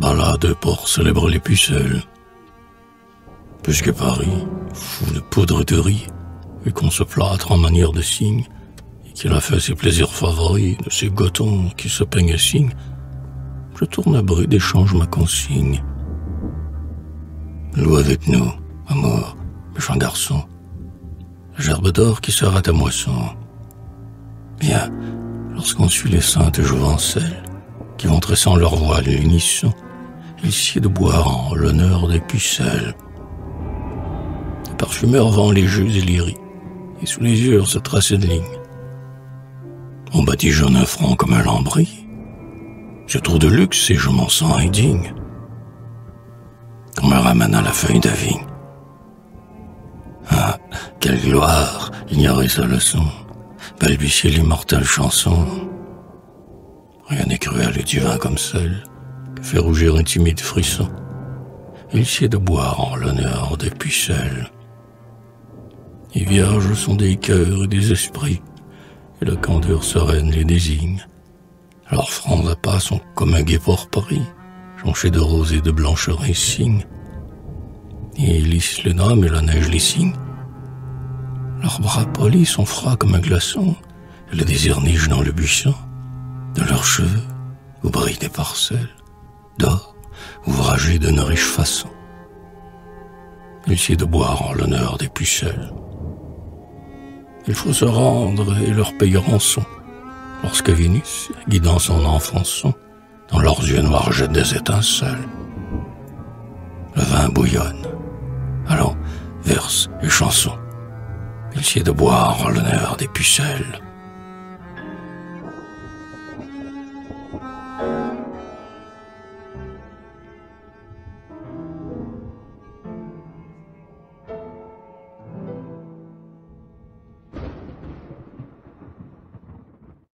parade pour célébrer les pucelles. Puisque Paris, fou de poudre et de riz, et qu'on se plâtre en manière de signe, et qu'il a fait ses plaisirs favoris de ses gotons qui se peignent signe, je tourne à bride et change ma consigne. Loue avec nous, amour, méchant garçon, gerbe d'or qui sera ta moisson. Bien, lorsqu'on suit les saintes jouvencelles, qui vont tressant leur voile l'unisson, sied de boire en l'honneur des pucelles. Le parfumeur vend les jeux et les et sous les yeux se trace une ligne. On badigeonne un front comme un lambris. Je trouve de luxe et je m'en sens indigne. On me ramène à la feuille de vigne. Ah, quelle gloire ignorer sa leçon, balbutier l'immortelle chanson. Rien n'est cruel et divin comme celle fait rougir un timide frisson. Il sied de boire en l'honneur des pucelles. Et vierges sont des cœurs et des esprits, et la candeur sereine les désigne. Leurs francs pas sont comme un guépard pris, jonché de rose et de blancheur signe. Et lisse les dames et la neige les signe. Leurs bras polis sont froids comme un glaçon, et le désir niche dans le buisson. De leurs cheveux, où brillent des parcelles d'or, ouvragés d'une riche façon. Il de boire en l'honneur des pucelles. Il faut se rendre et leur payer rançon, lorsque Vénus, guidant son enfant son, dans leurs yeux noirs jette des étincelles. Le vin bouillonne. Allons, verse et chanson. Il sied de boire en l'honneur des pucelles.